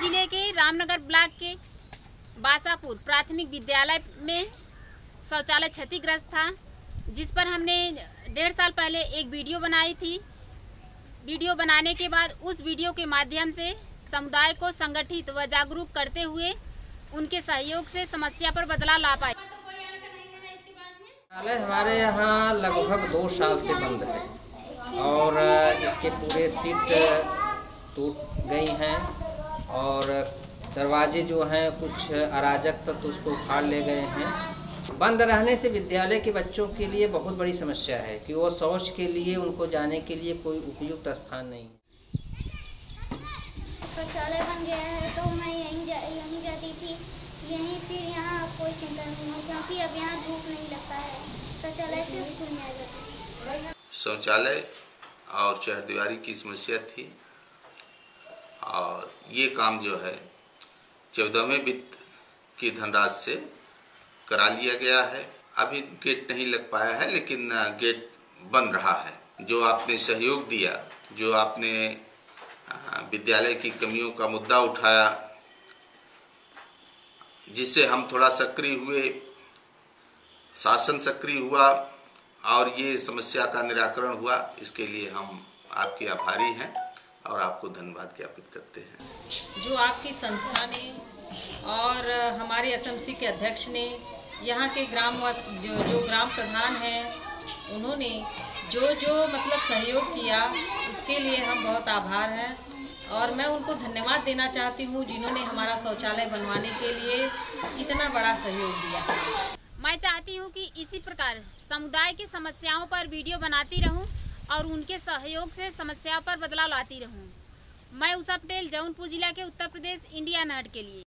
ज़िले के रामनगर ब्लॉक के बासापुर प्राथमिक विद्यालय में शौचालय क्षतिग्रस्त था, जिस पर हमने डेढ़ साल पहले एक वीडियो बनाई थी। वीडियो बनाने के बाद उस वीडियो के माध्यम से समुदाय को संगठित व जागरूक करते हुए उनके सहयोग से समस्या पर बदलाव ला पाए। शौचालय हमारे यहाँ लगभग दो साल से बंद है और इसके पूरे सीट टूट गई हैं। और दरवाजे जो हैं कुछ अराजक तत्व उसको उखाड़ ले गए हैं। बंद रहने से विद्यालय के बच्चों के लिए बहुत बड़ी समस्या है कि वो शौच के लिए उनको जाने के लिए कोई उपयुक्त स्थान नहीं शौचालय बन गया है तो मैं यहीं जा यहीं जाती थी। यहीं फिर यहाँ कोई चिंता नहीं है क्योंकि अब यहाँ धूप नहीं लगता है। शौचालय से स्कूल में आ जाती हूँ शौचालय और चहरदीवारी की समस्या थी। और ये काम जो है, चौदहवें वित्त की धनराशि से करा लिया गया है। अभी गेट नहीं लग पाया है, लेकिन गेट बन रहा है। जो आपने सहयोग दिया, जो आपने विद्यालय की कमियों का मुद्दा उठाया, जिससे हम थोड़ा सक्रिय हुए, शासन सक्रिय हुआ, और ये समस्या का निराकरण हुआ, इसके लिए हम आपके आभारी हैं। और आपको धन्यवाद ज्ञापित करते हैं। जो आपकी संस्था ने और हमारे एसएमसी के अध्यक्ष ने यहाँ के ग्राम जो जो ग्राम प्रधान हैं उन्होंने जो जो मतलब सहयोग किया उसके लिए हम बहुत आभार हैं। और मैं उनको धन्यवाद देना चाहती हूँ जिन्होंने हमारा शौचालय बनवाने के लिए इतना बड़ा सहयोग दिया। मैं चाहती हूँ कि इसी प्रकार समुदाय की समस्याओं पर वीडियो बनाती रहूँ। और उनके सहयोग से समस्या पर बदलाव लाती रहूँ। मैं उषा पटेल जौनपुर जिला के उत्तर प्रदेश, इंडिया नहट के लिए।